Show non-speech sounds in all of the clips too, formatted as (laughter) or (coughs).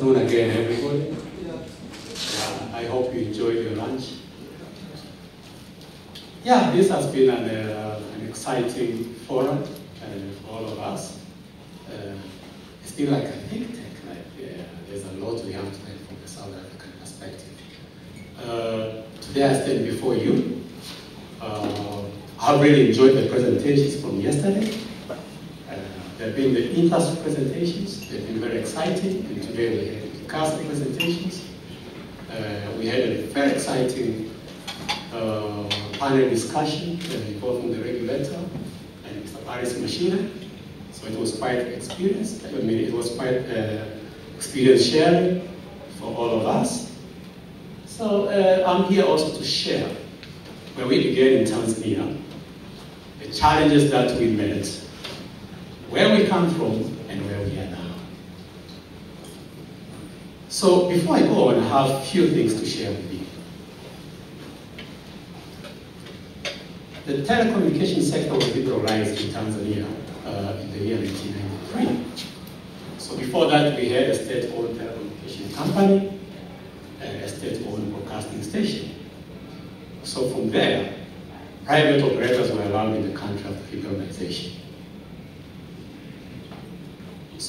afternoon again, everybody. Yeah, I hope you enjoyed your lunch. Yeah, this has been an, uh, an exciting forum uh, for all of us. Uh, it's been like a think tank, like yeah, there's a lot we have to learn from the South African perspective. Uh, today I stand before you. Uh, I really enjoyed the presentations from yesterday. There have been the in-class presentations, they've been very exciting, and today we had the cast presentations. Uh, we had a very exciting uh, panel discussion uh, both the regulator and Mr. Paris Machina. So it was quite an experience. I mean, it was quite uh, experience sharing for all of us. So uh, I'm here also to share where we began in Tanzania, the challenges that we met, where we come from, and where we are now. So before I go on, I have a few things to share with you. The telecommunication sector was liberalized in Tanzania uh, in the year 1993. So before that, we had a state-owned telecommunication company and a state-owned broadcasting station. So from there, private operators were allowed in the country after liberalization.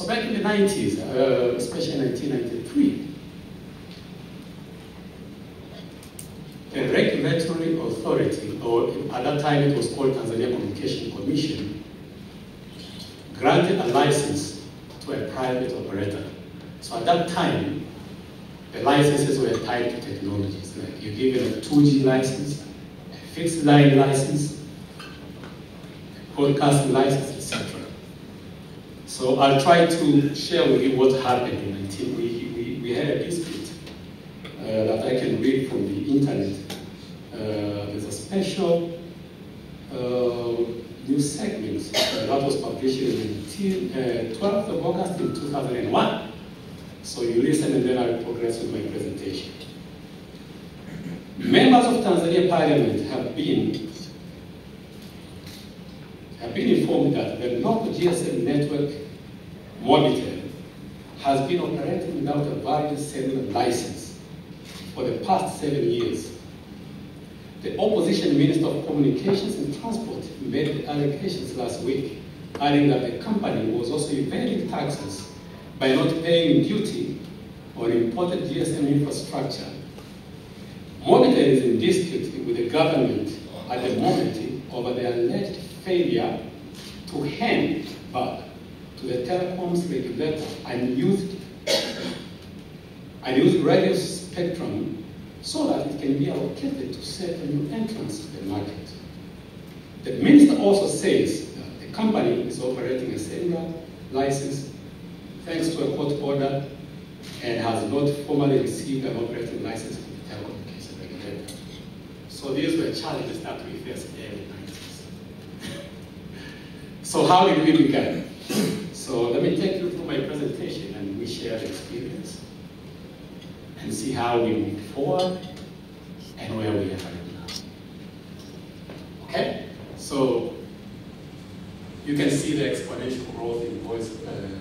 So back in the 90s, uh, especially 1993, the regulatory authority, or at that time it was called Tanzania Communication Commission, granted a license to a private operator. So at that time, the licenses were tied to technologies. Like you give a 2G license, a fixed line license, a broadcasting license. So I'll try to share with you what happened in 19. We, we, we had a dispute uh, that I can read from the internet. Uh, there's a special uh, news segment uh, that was published in 19, 12th of August in 2001. So you listen and then I'll progress with my presentation. Members of Tanzania Parliament have been have been informed that the local GSM network Mobitel has been operating without a valid cellular license for the past seven years. The opposition Minister of Communications and Transport made allegations last week, adding that the company was also evading taxes by not paying duty on imported GSM infrastructure. Mobitel is in dispute with the government at the moment over the alleged failure to hand back to the telecoms regulator unused, unused radio spectrum so that it can be allocated to certain new entrants to the market. The minister also says that the company is operating a cellular license thanks to a court order and has not formally received an operating license from the telecommunication regulator. So these were challenges that we faced in the early 90s. (laughs) so how did we begin? So let me take you through my presentation and we share experience and see how we move forward and where we are right now. Okay? So you can see the exponential growth in voice uh,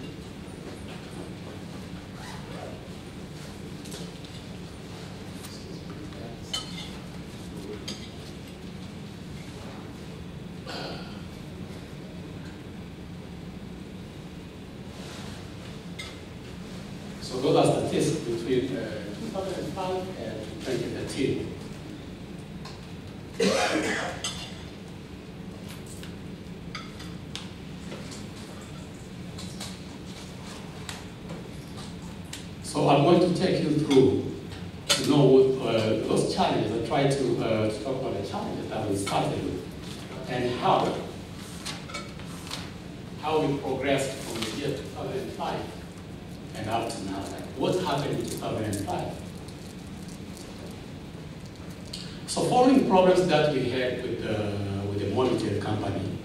So following problems that we had with the, with the Mobitel company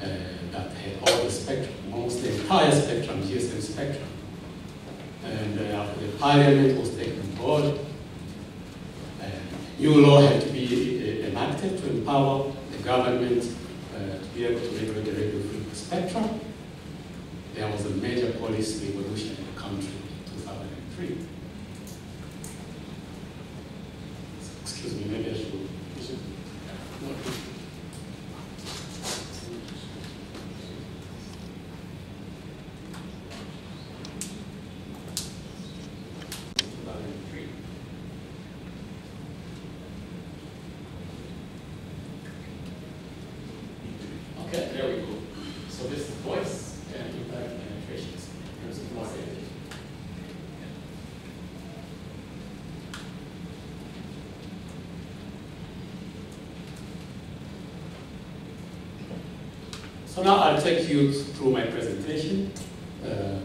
uh, that had all the spectrum, almost the entire spectrum, GSM spectrum, and uh, after the parliament was taken board, uh, new law had to be uh, enacted to empower the government uh, to be able to regulate the radio frequency spectrum. There was a major policy revolution in the country in 2003. Excuse me, maybe I should. I should no. 2003. Okay, there we go. So this voice and impact penetrations. Here's the voice image. So now I'll take you through my presentation. Uh,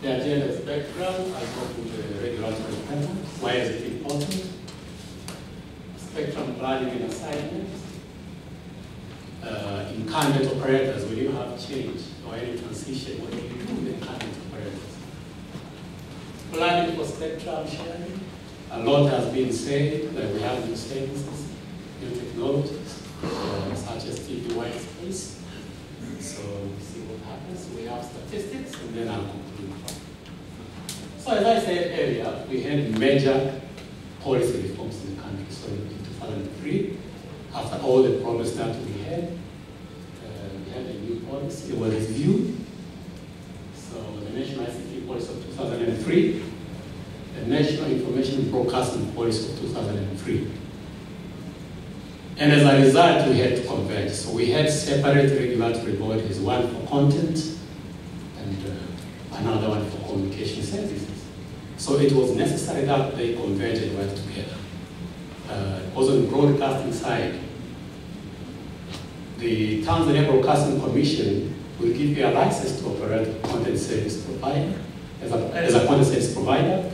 the agenda is background. I'll go through the regulatory framework. Why is it important? Spectrum planning and assignment. Uh, incumbent operators, when you have change or what do you do with incumbent operators? Planning for spectrum sharing. A lot has been said that we have new services, new technologies, uh, such as TV white space. So we see what happens. We have statistics, and then I'll conclude. So as I said earlier, we had major policy reforms in the country. So in 2003, after all the problems that we had, uh, we had a new policy, it was reviewed. So the National ICT Policy of 2003, the National Broadcasting Policy of 2003. And as a result, we had to converge. So we had separate regulatory bodies, one for content and uh, another one for communication services. So it was necessary that they converge and work together. Uh, also on the broadcasting side, the Tanzania Broadcasting Commission will give you a license to operate content service provider, as a, as a content service provider,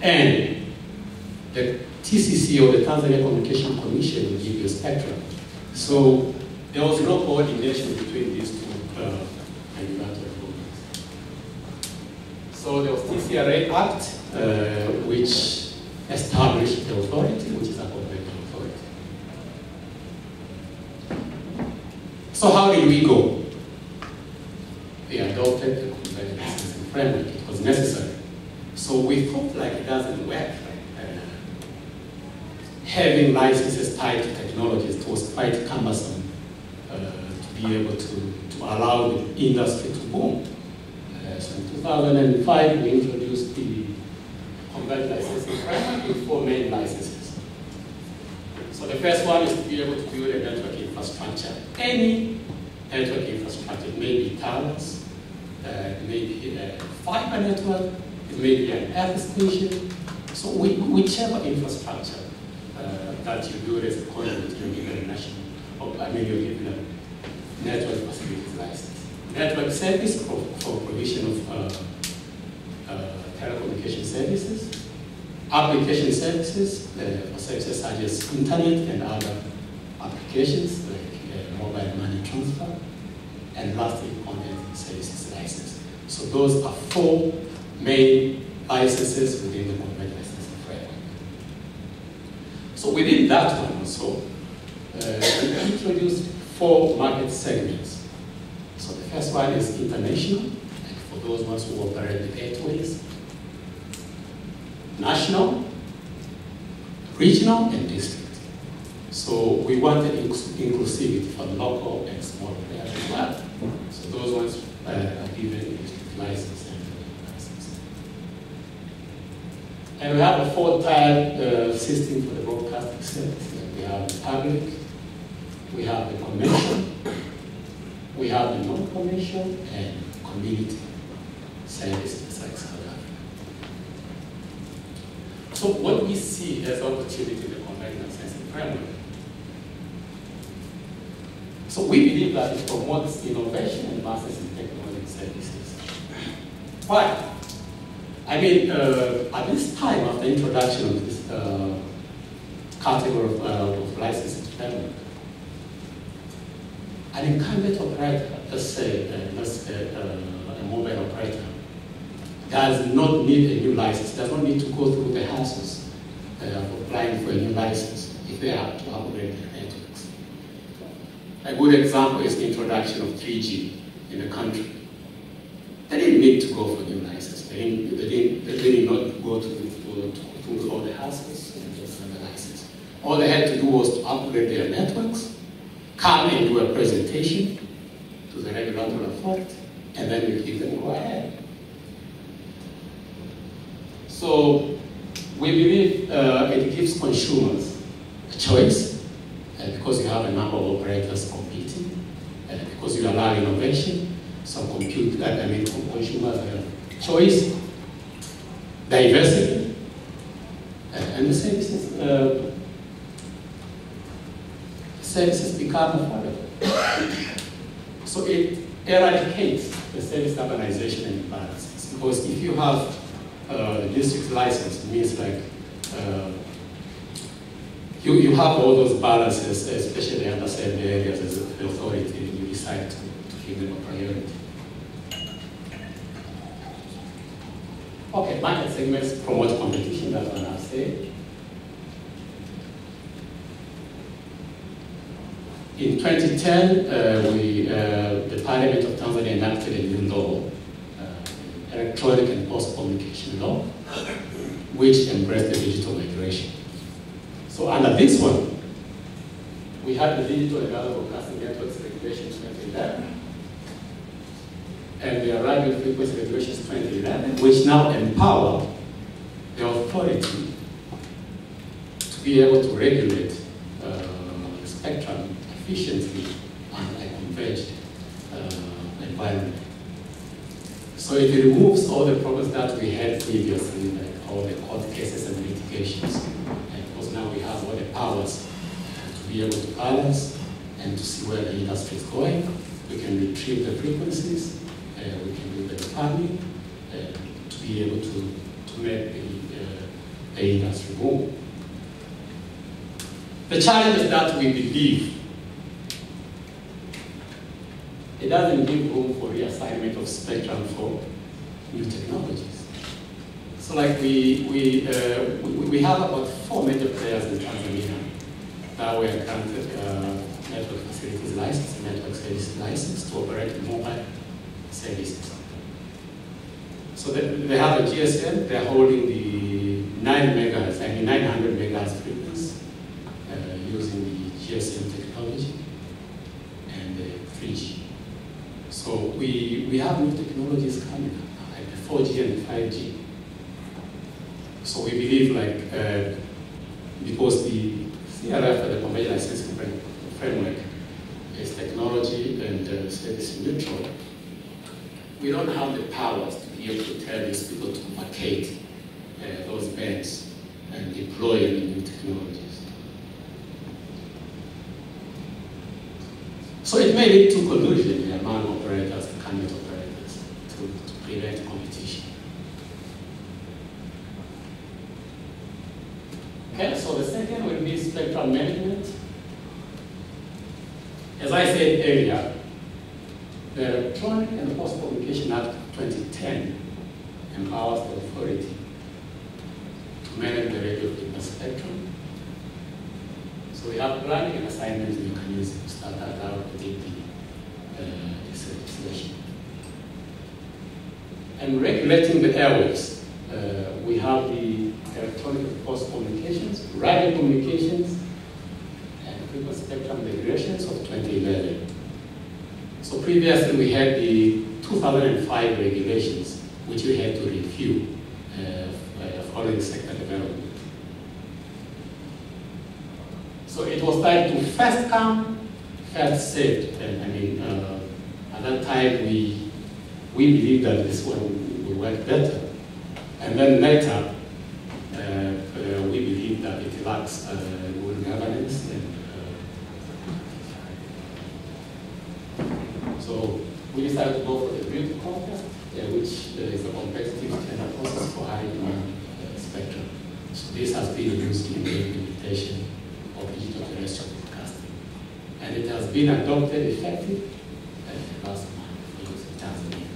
and the TCC or the Tanzania Communication Commission will give you a spectrum. So there was no coordination between these two uh. So there was TCRA Act, uh, which established the authority, which is a governmental authority. So how did we go? We adopted the convergent licensing framework. It was necessary. So we thought like it doesn't work. Like, uh, having licenses tied to technologies it was quite cumbersome uh, to be able to, to allow the industry to boom. Uh, so in 2005, we introduced the converged licensing framework with four main licenses. So the first one is to be able to build a network infrastructure. Any network infrastructure, it may be towers, uh, it may be a fiber network, it may be an earth station. So we, whichever infrastructure uh, that you build as a conduit, you're given a national, or I mean, you're given a network facilities license. Network service for, for provision of uh, uh, telecommunication services, application services uh, for services such as internet and other applications like uh, mobile money transfer, and lastly, content services license. So those are four main licenses within the content licensing framework. So within that one also, uh, we introduced four market segments. So the first one is international, like for those ones who operate the gateways, national, regional, and district. So we wanted inclus- inclusivity for local and small players as well. So those ones uh, are given license and license. And we have a four-tier uh, system for the service. We have the public, we have the commercial, we have the non-commercial, and community services like South Africa. So what we see as opportunity in the conventional sensing framework. So we believe that it promotes innovation and masses in technology services. Why? I mean, uh, at this time of the introduction of this uh, category of, uh, of licensed development, an incumbent operator, let's say, uh, let's uh, a mobile operator, does not need a new license, does not need to go through the houses uh, of applying for a new license if they have to upgrade their networks. A good example is the introduction of 3G in the country. They didn't need to go for a new license. They didn't, they didn't, they did not go to, to, to, to all the houses and get another license. All they had to do was to upgrade their networks, come and do a presentation to the regulatory authority, and then we give them go ahead. So we believe uh, it gives consumers a choice uh, because you have a number of operators competing, uh, because you allow innovation. So compute, uh, I mean, consumers have choice, diversity, and the services, uh, services become affordable. so it eradicates the service urbanization and imbalances because if you have uh, district license means like uh, you, you have all those balances, especially underserved areas as the authority, and you decide to, to give them a priority. Okay, market segments promote competition, that's what I've said. In 2010, uh, we, uh, the Parliament of Tanzania enacted a new law electronic and post communication law, which embraced the digital migration. So under this one, we had the Digital and Other Broadcasting Networks Regulation 2011 and the Radio Frequency Regulations 2011, which now empower the authority to be able to regulate uh, the spectrum efficiently and a converged uh, environment. So it removes all the problems that we had previously, like all the court cases and litigations. And because now we have all the powers to be able to balance and to see where the industry is going. We can retrieve the frequencies, uh, we can do the farming, uh, to be able to, to make the, uh, the industry move. The challenge is that we believe it doesn't give room for reassignment of spectrum for new technologies. So like we, we, uh, we, we, have about four major players in Tanzania that were granted uh, network facilities license network services license to operate mobile services. So they, they have a GSM, they're holding the 9 megahertz, I mean 900 megahertz uh, using the GSM technology and the 3G. So we, we have new technologies coming like the 4G and 5G. So we believe like, uh, because the CLF, the Convergent Licensing Framework, is technology and uh, service neutral, we don't have the powers to be able to tell these people to vacate uh, those bands and deploy new technologies. So it may lead to collusion among operators, incumbent operators, to, to prevent competition. Okay, so the second will be spectrum management. As I said earlier, the Electronic and Post Communication Act 2010 empowers the authority to manage the radio frequency spectrum. So we have planning and assignment mechanisms that allow within the uh, this legislation. And regulating the airwaves, uh, we have the electronic post communications, radio communications, and frequency spectrum regulations of 2011. So previously we had the 2005 regulations, which we had to review uh, following sector development. So it was time to first come, first served. And I mean, uh, at that time we we believed that this one would work better. And then later, lacks uh, good governance. And, uh, so we decided to go for the beauty contest, which is a competitive tender process for high demand spectrum. So this has been used in the implementation of digital terrestrial broadcasting. And it has been adopted effective uh, last month in Tanzania.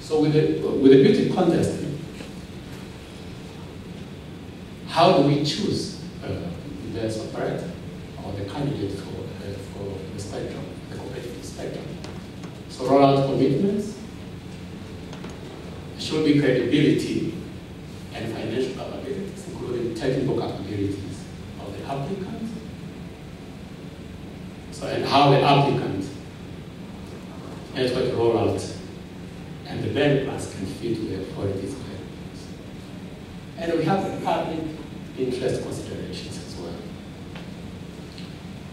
So with the, with the beauty contest, how do we choose uh, the operator or the candidate for, uh, for the spectrum, the competitive spectrum? So rollout commitments should be credibility and financial capabilities, including technical capabilities of the applicant. So and how the applicant network rollout and the band plans can fit with the authorities guidelines. And we have the public interest considerations as well.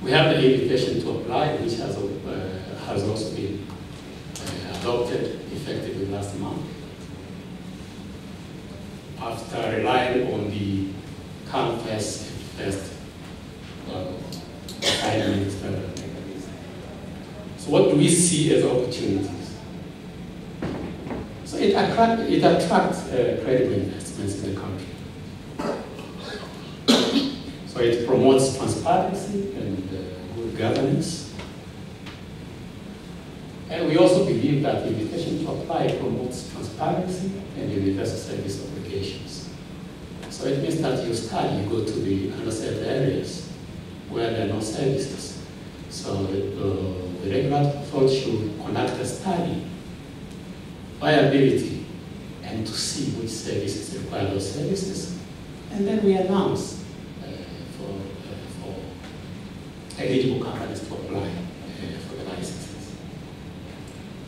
We have the invitation to apply, which has, uh, has also been uh, adopted effectively last month. After relying on the CANFES first uh, uh, mechanism. So what do we see as opportunities? So it, attract, it attracts uh, credible investments in the country. (coughs) So it promotes transparency and uh, good governance. And we also believe that the invitation to apply promotes transparency and universal service obligations. So it means that you study, you go to the underserved areas where there are no services. So uh, the regulatory authority should conduct a study viability and to see which services require those services. And then we announce uh, for, uh, for eligible companies to apply uh, for the licenses.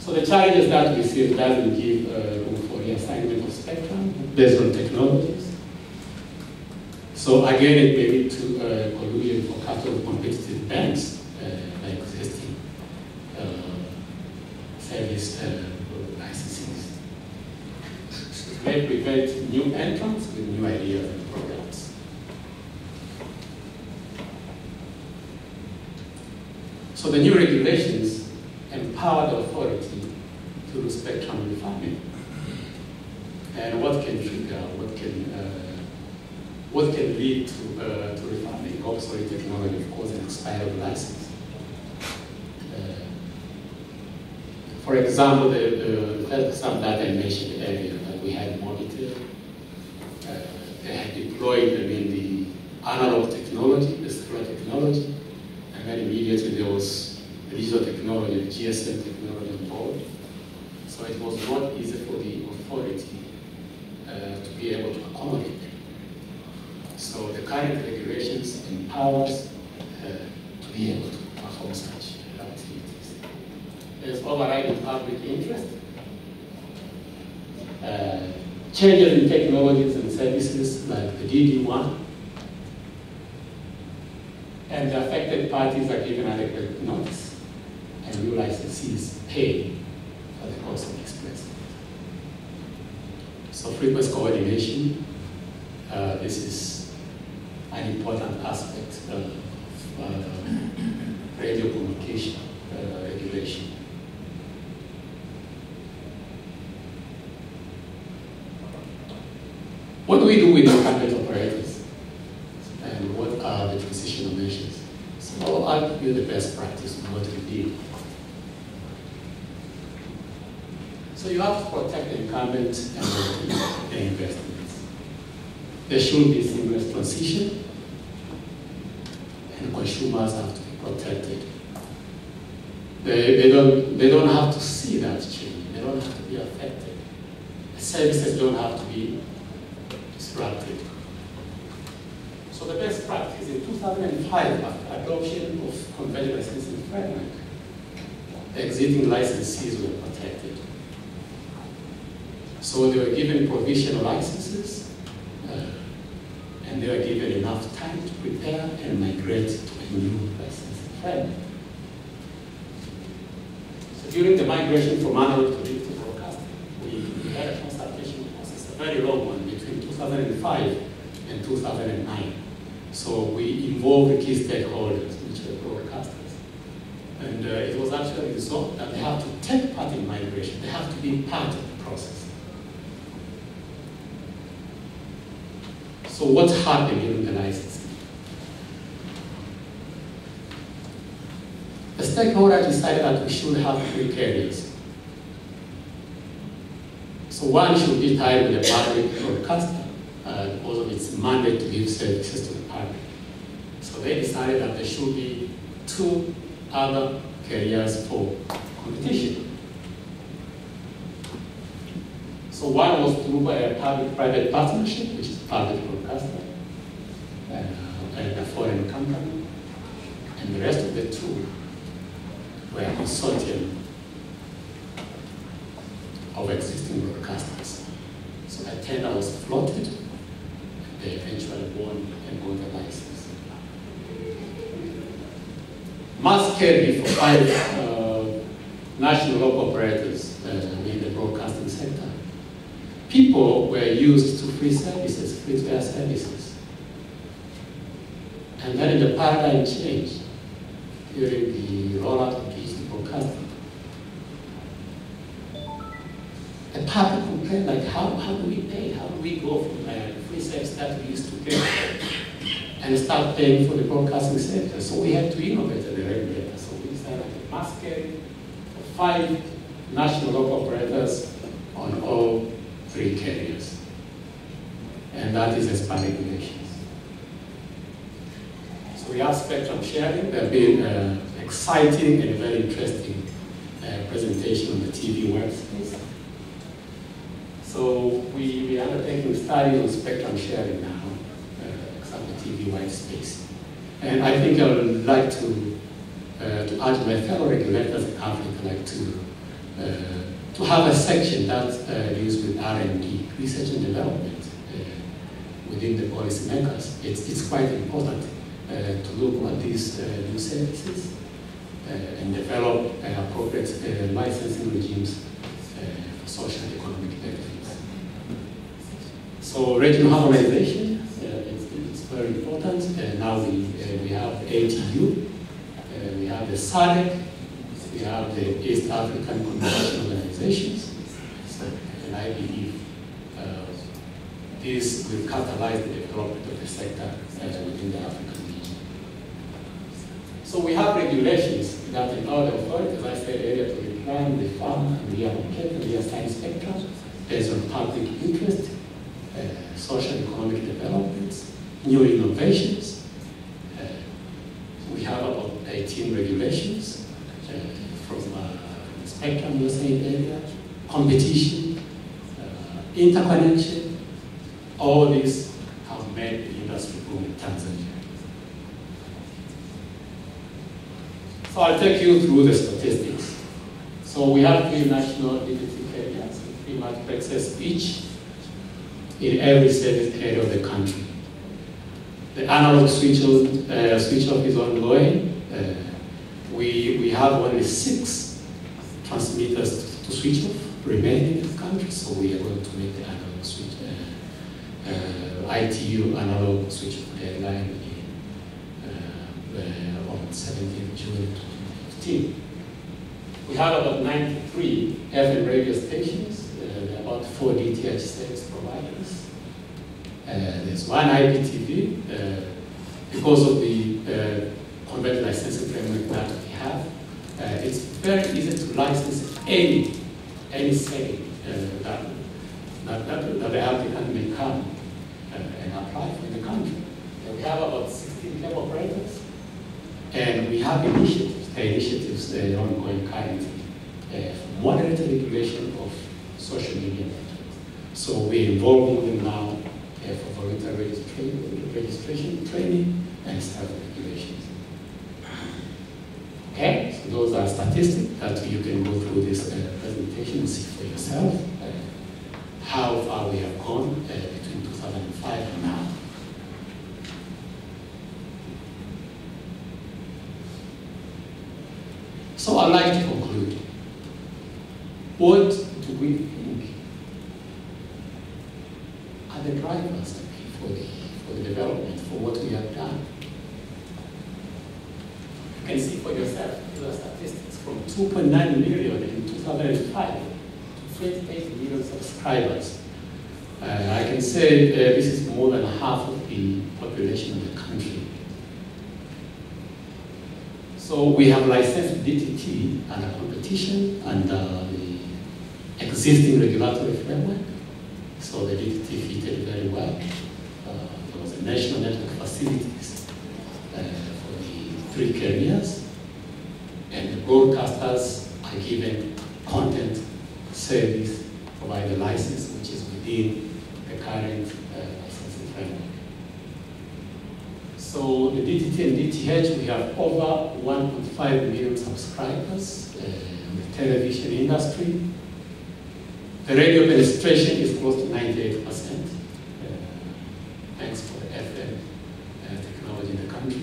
So the challenge is that we see it doesn't give uh, room for reassignment of spectrum based on technologies. So again, it may lead to uh, collusion for capital competitive banks uh, existing service may prevent new entrants with new ideas and programs. So the new regulations empower the authority spectrum refarming. And what can trigger, what can, uh, what can lead to, uh, to refarming? Obsolete technology, of course, and expired license. Uh, for example, the, the example that I mentioned earlier, that we had monitored. Uh, they had deployed, I mean, the analog technology, the cellular technology, and then immediately there was digital technology, GSM technology on board. So it was not easy for the authority uh, to be able to accommodate. So the current regulations empowers uh, to be able to perform such activities. There's overriding public interest uh, changes in technologies and services like the DD1, and the affected parties are given adequate notice, and new licensees pay for the cost of express. So frequency coordination, uh, this is an important aspect of uh, radio communication uh, regulation. What do we do with incumbent operators? And what are the transitional measures? So I'll argue the best practice on what we did. So you have to protect the incumbent and the investments. There should be seamless transition, and consumers have to be protected. They, they, don't, they don't have to see that change. They don't have to be affected. The services don't have to be disrupted. So the best practice in 2005, adoption of convergent licensing framework, the existing licensees were protected. So they were given provisional licenses, uh, and they were given enough time to prepare and migrate to a new licensing framework. So during the migration from analog to digital broadcasting, we had a consultation process, a very long one, between 2005 and 2009. So we involved the key stakeholders, which were broadcasters. And uh, it was actually resolved that they have to take part in migration. They have to be part of the process. So what happened in the licensing? The stakeholder decided that we should have three carriers. So one should be tied with the public broadcaster uh, because of its mandate to give services to the public. So they decided that there should be two other carriers for competition. So one was through a public-private partnership, which public broadcaster, uh, and a foreign company, and the rest of the two were a consortium of existing broadcasters. So a tender was floated, and they eventually won and won the license. Mass carry for five uh, national operators uh, in the broadcasting sector. People were used to free services, free to air services. And then the paradigm changed during the rollout of digital broadcasting. The public complained like, how, how do we pay? How do we go from a free service that we used to pay and start paying for the broadcasting sector? So we had to innovate a regulator. So we started a carry of five national local operators on all three carriers. And that is as regulations. So we have spectrum sharing. There have been uh, exciting and very interesting uh, presentation on the TV white space. So we, we are undertaking study on spectrum sharing now, uh, the TV white space. And I think I would like to, uh, to add my fellow regulators in Africa, like to, uh, to have a section that uh, deals with R&D, research and development, uh, within the policymakers. It's, it's quite important uh, to look at these uh, new services uh, and develop uh, appropriate licensing regimes for social and economic benefits. So regional harmonization is, is very important. Now we, we have ATU, we have the SADC, we have the East African Communication And I believe uh, this will catalyze the development of the sector uh, within the African region. So we have regulations that allow the authorities, as I said earlier, to decline the farm and reallocate and reassign spectrum based on public interest uh, social economic developments, new innovations. Uh, we have about 18 regulations uh, from uh, the spectrum USA area, competition, uh, interconnection. All these have made the industry boom in Tanzania. So I'll take you through the statistics. So we have three national DTT carriers, three multiplexes each in every service area of the country. The analog switch, uh, switch off is ongoing. Uh, we, we have only six transmitters to, to switch off remaining in the country, so we are going to make the analog switch, uh, uh, ITU analog switch off deadline in, uh, on 17th June 2015. We have about 93 FM radio stations, uh, about four DTH service providers. Uh, there's one IPTV. Because of the converged licensing framework that we have, it's very easy to license any setting uh, that, that, that, that the applicant may come uh, and apply for in the country. Uh, we have about 16 cable operators, and we have initiatives, uh, initiatives uh, ongoing currently, uh, for moderated regulation of social media networks. So we're involving them now uh, for voluntary registration, registration training and self-regulations. Okay, so those are statistics that you can go through this uh, presentation and see for yourself uh, how far we have gone uh, between 2005 and now. So I'd like to conclude. What do we think are the drivers for the, for the development, for what we have done? You can see for yourself the statistics from 2.9 million in 2005 to 28 million subscribers Uh, I can say uh, this is more than half of the population of the country. So we have licensed DTT under competition under the existing regulatory framework. So the DTT fitted very well. Uh, there was a national network facilities uh, for the three carriers, and the broadcasters are given content service provide a license which is within current uh, framework. So the DTT and DTH, we have over 1.5 million subscribers uh, in the television industry. The radio penetration is close to 98%, uh, thanks to the FM uh, technology in the country.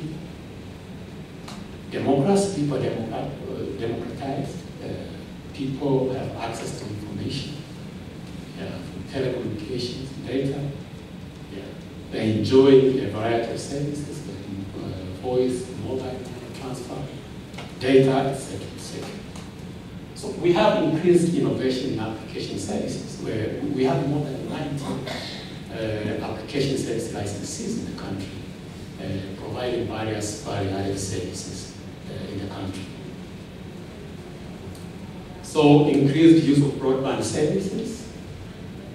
Democracy, people democrat, uh, democratized. Uh, people have access to information, yeah, from telecommunications, data. Yeah. They enjoy a variety of services uh, voice, mobile transfer, data, etc., etc. So we have increased innovation in application services, where we have more than 90 uh, application service licenses in the country, uh, providing various value-added services uh, in the country. So increased use of broadband services.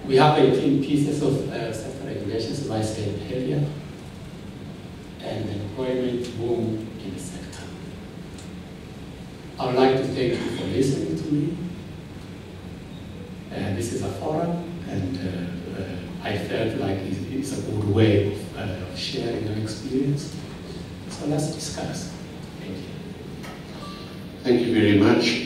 We have 18 pieces of uh, sector regulations, as I said earlier, and employment boom in the sector. I would like to thank you for listening to me. Uh, this is a forum, and uh, uh, I felt like it's, it's a good way of, uh, sharing your experience. So let's discuss. Thank you. Thank you very much.